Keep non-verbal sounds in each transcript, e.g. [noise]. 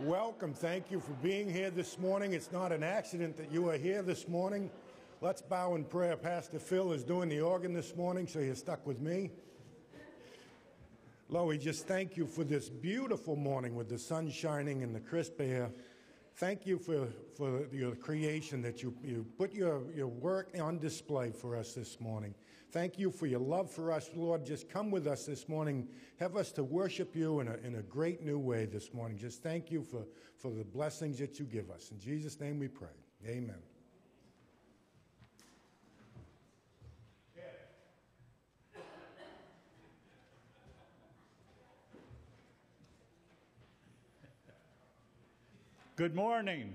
Welcome. Thank you for being here this morning. It's not an accident that you are here this morning. Let's bow in prayer. Pastor Phil is doing the organ this morning, so you're stuck with me. Lord, just thank you for this beautiful morning with the sun shining and the crisp air. Thank you for, for your creation that you, you put your, your work on display for us this morning. Thank you for your love for us, Lord. Just come with us this morning. Have us to worship you in a, in a great new way this morning. Just thank you for, for the blessings that you give us. In Jesus' name we pray. Amen. Good morning.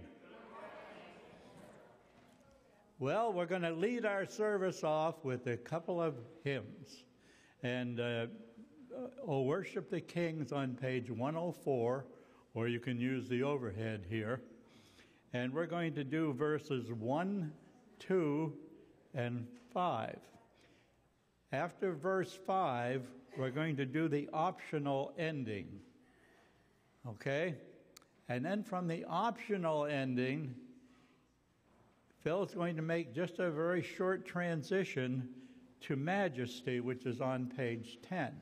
Well, we're going to lead our service off with a couple of hymns. And uh, oh, Worship the Kings on page 104, or you can use the overhead here. And we're going to do verses 1, 2, and 5. After verse 5, we're going to do the optional ending. Okay? And then from the optional ending, Phil's going to make just a very short transition to majesty, which is on page 10.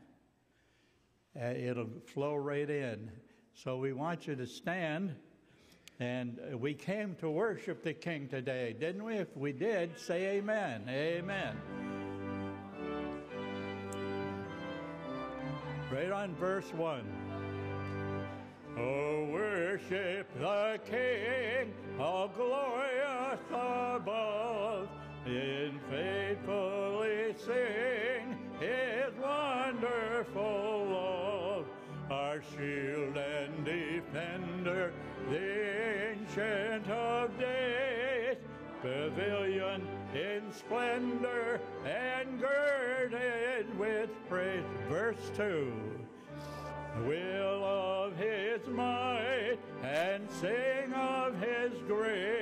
Uh, it'll flow right in. So we want you to stand. And we came to worship the King today, didn't we? If we did, say amen. Amen. Right on verse 1. Oh, worship the King, all glorious above, in faithfully sing His wonderful love. Our shield and defender, the ancient of days, pavilion in splendor and girded with praise. Verse 2 will of his might and sing of his grace,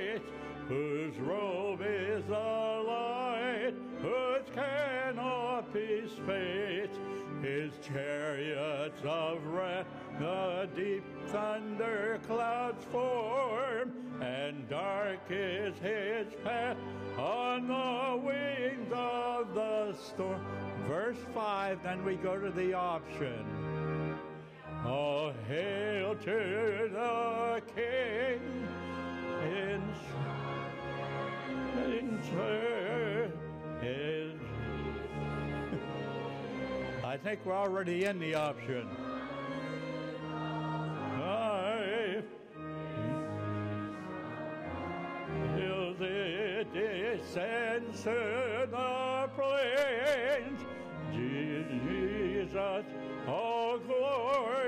whose robe is the light, whose canopy space, his chariots of wrath, the deep thunder clouds form, and dark is his path on the wings of the storm. Verse 5, then we go to the option. Oh, hail to the King in, in, in I think we're already in the option. I till it descends to the plains, Jesus Oh, glorious,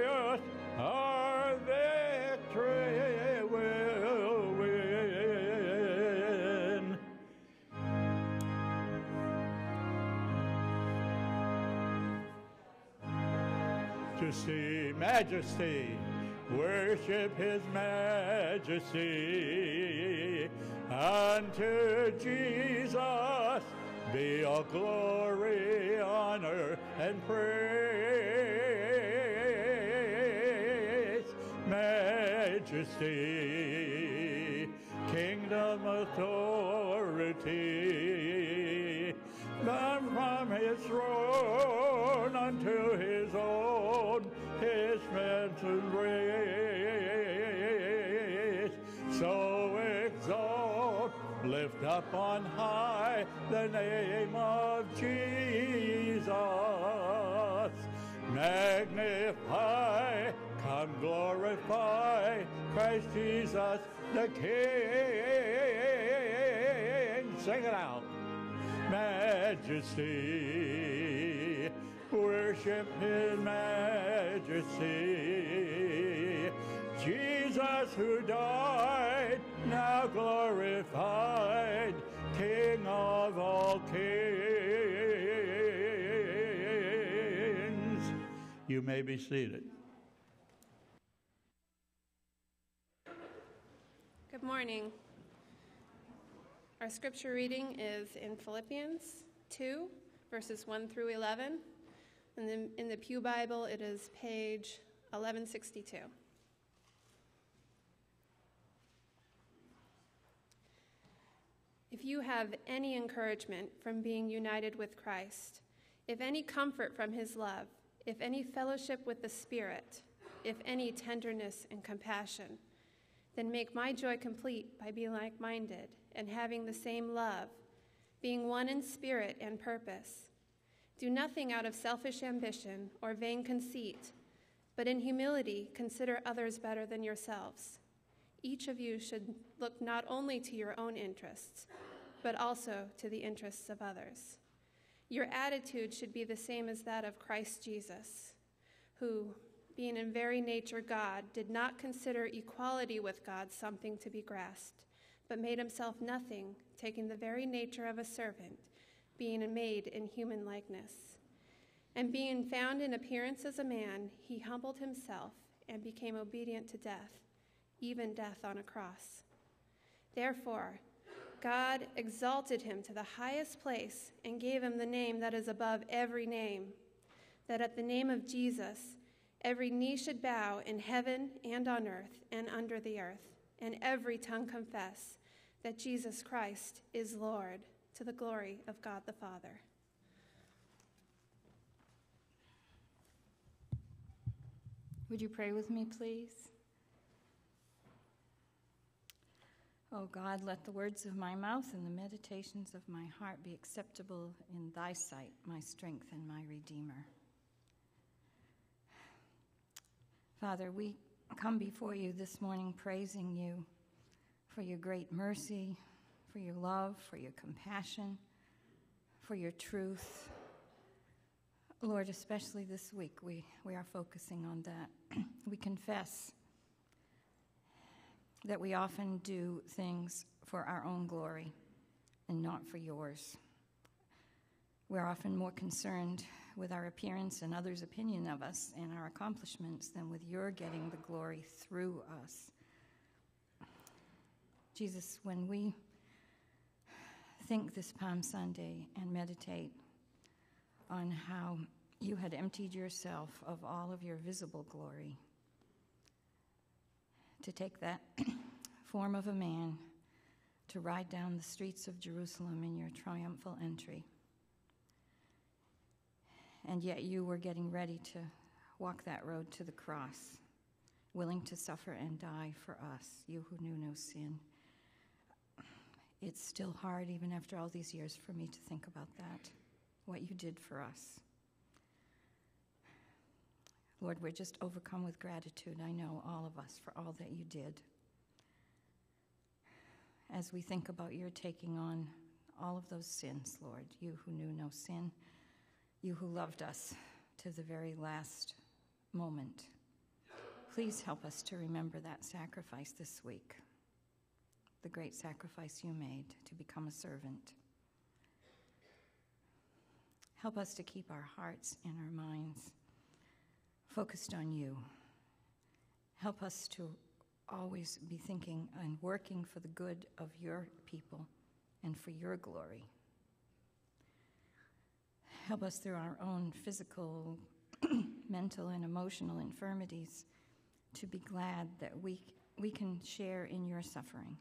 See majesty, worship his majesty, unto Jesus be all glory, honor, and praise, majesty, kingdom authority, So exalt Lift up on high the name of Jesus. Magnify, come glorify Christ Jesus the King. Sing it out. Majesty, worship His majesty. Jesus who died, now glorified, King of all kings. You may be seated. Good morning. Our scripture reading is in Philippians 2, verses 1 through 11. In the in the Pew Bible, it is page 1162. If you have any encouragement from being united with Christ, if any comfort from his love, if any fellowship with the Spirit, if any tenderness and compassion, then make my joy complete by being like minded and having the same love, being one in spirit and purpose do nothing out of selfish ambition or vain conceit, but in humility consider others better than yourselves. Each of you should look not only to your own interests, but also to the interests of others. Your attitude should be the same as that of Christ Jesus, who, being in very nature God, did not consider equality with God something to be grasped, but made himself nothing, taking the very nature of a servant, being made in human likeness. And being found in appearance as a man, he humbled himself and became obedient to death, even death on a cross. Therefore, God exalted him to the highest place and gave him the name that is above every name, that at the name of Jesus every knee should bow in heaven and on earth and under the earth, and every tongue confess that Jesus Christ is Lord to the glory of God the Father. Would you pray with me, please? Oh God, let the words of my mouth and the meditations of my heart be acceptable in thy sight, my strength and my Redeemer. Father, we come before you this morning praising you for your great mercy, for your love, for your compassion, for your truth. Lord, especially this week, we, we are focusing on that. [clears throat] we confess that we often do things for our own glory and not for yours. We're often more concerned with our appearance and others' opinion of us and our accomplishments than with your getting the glory through us. Jesus, when we think this Palm Sunday and meditate on how you had emptied yourself of all of your visible glory to take that [clears throat] form of a man to ride down the streets of Jerusalem in your triumphal entry. And yet you were getting ready to walk that road to the cross, willing to suffer and die for us, you who knew no sin. It's still hard, even after all these years, for me to think about that, what you did for us. Lord, we're just overcome with gratitude, I know, all of us, for all that you did. As we think about your taking on all of those sins, Lord, you who knew no sin, you who loved us to the very last moment. Please help us to remember that sacrifice this week, the great sacrifice you made to become a servant. Help us to keep our hearts and our minds focused on you. Help us to always be thinking and working for the good of your people and for your glory. Help us through our own physical, [clears throat] mental, and emotional infirmities to be glad that we, we can share in your suffering.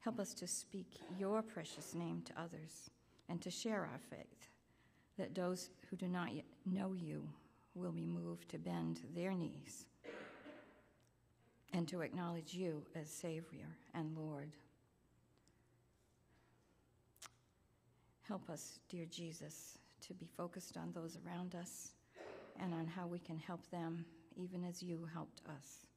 Help us to speak your precious name to others and to share our faith, that those who do not yet know you will be moved to bend their knees and to acknowledge you as Savior and Lord. Help us, dear Jesus, to be focused on those around us and on how we can help them, even as you helped us.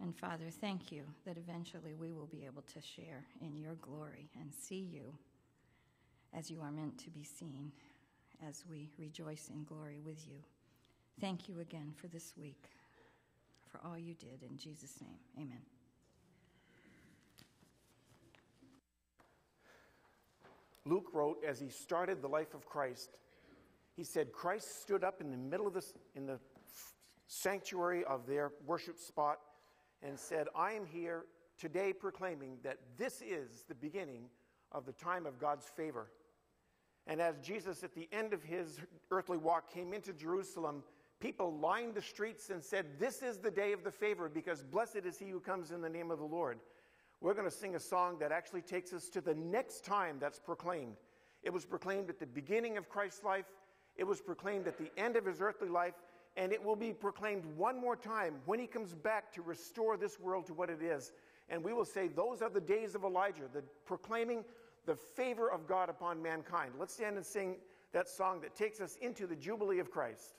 And Father, thank you that eventually we will be able to share in your glory and see you as you are meant to be seen as we rejoice in glory with you. Thank you again for this week, for all you did. In Jesus' name, amen. Luke wrote as he started the life of Christ, he said, Christ stood up in the middle of this, in the sanctuary of their worship spot and said, I am here today proclaiming that this is the beginning of the time of God's favor. And as Jesus, at the end of his earthly walk, came into Jerusalem, people lined the streets and said, This is the day of the favor, because blessed is he who comes in the name of the Lord. We're going to sing a song that actually takes us to the next time that's proclaimed. It was proclaimed at the beginning of Christ's life, it was proclaimed at the end of his earthly life, and it will be proclaimed one more time when he comes back to restore this world to what it is. And we will say, Those are the days of Elijah, the proclaiming the favor of God upon mankind. Let's stand and sing that song that takes us into the Jubilee of Christ.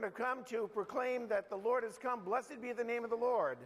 children have come to proclaim that the Lord has come. Blessed be the name of the Lord.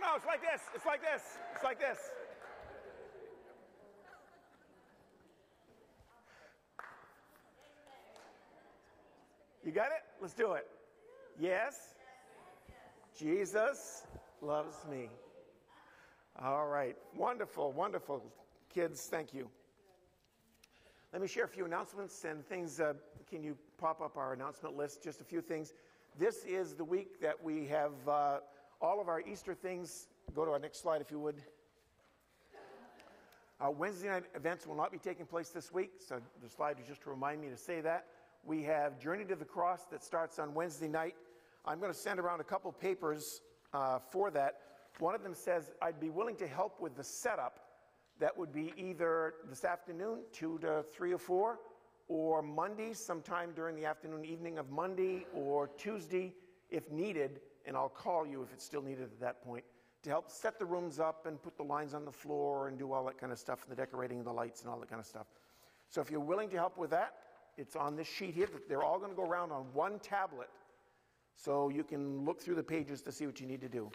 No, it's like this. It's like this. It's like this. You got it? Let's do it. Yes? Jesus loves me. All right. Wonderful, wonderful. Kids, thank you. Let me share a few announcements and things. Uh, can you pop up our announcement list? Just a few things. This is the week that we have uh, all of our Easter things. Go to our next slide, if you would. Uh, Wednesday night events will not be taking place this week, so the slide is just to remind me to say that. We have Journey to the Cross that starts on Wednesday night. I'm going to send around a couple papers uh, for that. One of them says, I'd be willing to help with the setup. That would be either this afternoon, 2 to 3 or 4, or Monday, sometime during the afternoon, evening of Monday, or Tuesday if needed, and I'll call you if it's still needed at that point, to help set the rooms up and put the lines on the floor and do all that kind of stuff, and the decorating and the lights and all that kind of stuff. So if you're willing to help with that, it's on this sheet here. That they're all going to go around on one tablet, so you can look through the pages to see what you need to do.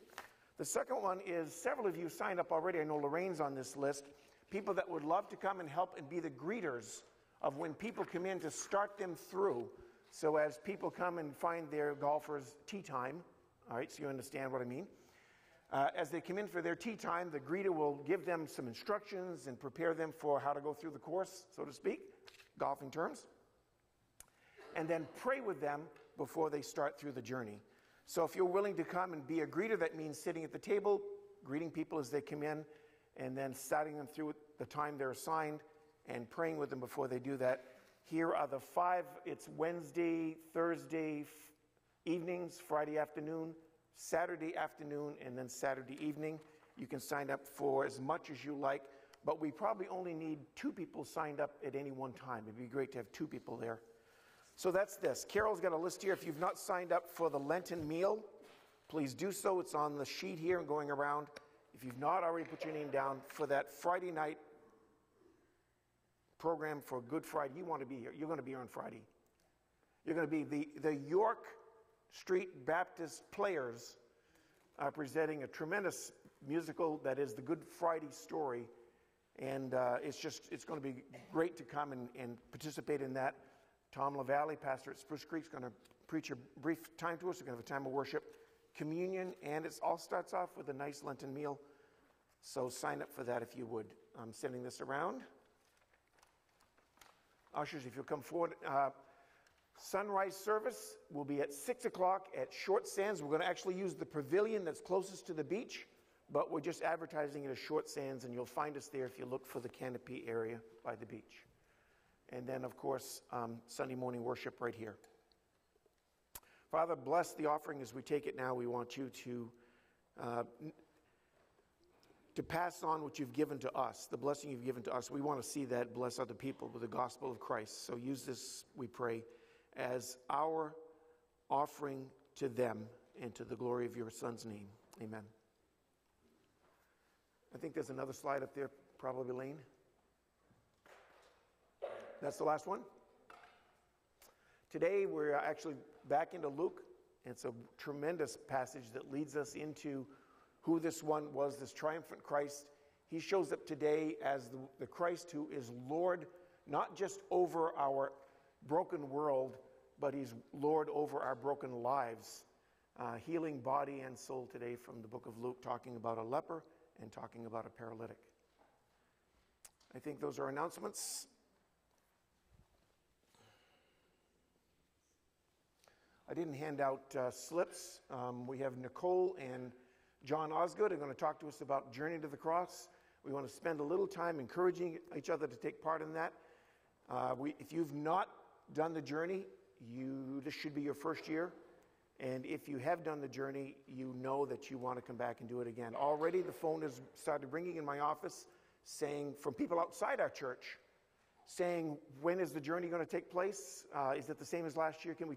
The second one is several of you signed up already. I know Lorraine's on this list. People that would love to come and help and be the greeters of when people come in to start them through. So as people come and find their golfers' tee time, all right, so you understand what I mean. Uh, as they come in for their tee time, the greeter will give them some instructions and prepare them for how to go through the course, so to speak, golfing terms, and then pray with them before they start through the journey. So if you're willing to come and be a greeter, that means sitting at the table, greeting people as they come in, and then starting them through the time they're assigned and praying with them before they do that. Here are the five it's Wednesday, Thursday evenings, Friday afternoon, Saturday afternoon, and then Saturday evening. You can sign up for as much as you like, but we probably only need two people signed up at any one time. It'd be great to have two people there. So that's this. Carol's got a list here. If you've not signed up for the Lenten meal, please do so. It's on the sheet here and going around. If you've not already put your name down for that Friday night program for Good Friday, you want to be here. You're going to be here on Friday. You're going to be the, the York Street Baptist Players are presenting a tremendous musical that is the Good Friday story. And uh, it's just, it's going to be great to come and, and participate in that. Tom LaValle, pastor at Spruce Creek, is going to preach a brief time to us. We're going to have a time of worship, communion, and it all starts off with a nice Lenten meal. So sign up for that if you would. I'm sending this around. Ushers, if you'll come forward. Uh, sunrise service will be at 6 o'clock at Short Sands. We're going to actually use the pavilion that's closest to the beach, but we're just advertising it as Short Sands, and you'll find us there if you look for the canopy area by the beach. And then, of course, um, Sunday morning worship right here. Father, bless the offering as we take it now. We want you to, uh, to pass on what you've given to us, the blessing you've given to us. We want to see that bless other people with the gospel of Christ. So use this, we pray, as our offering to them and to the glory of your Son's name. Amen. I think there's another slide up there, probably, Lane. That's the last one. Today, we're actually back into Luke. It's a tremendous passage that leads us into who this one was, this triumphant Christ. He shows up today as the, the Christ who is Lord, not just over our broken world, but he's Lord over our broken lives. Uh, healing body and soul today from the book of Luke, talking about a leper and talking about a paralytic. I think those are announcements. I didn't hand out uh, slips. Um, we have Nicole and John Osgood are going to talk to us about Journey to the Cross. We want to spend a little time encouraging each other to take part in that. Uh, we, if you've not done the journey, you, this should be your first year. And if you have done the journey, you know that you want to come back and do it again. Already the phone has started ringing in my office saying, from people outside our church, saying, when is the journey going to take place? Uh, is it the same as last year? Can we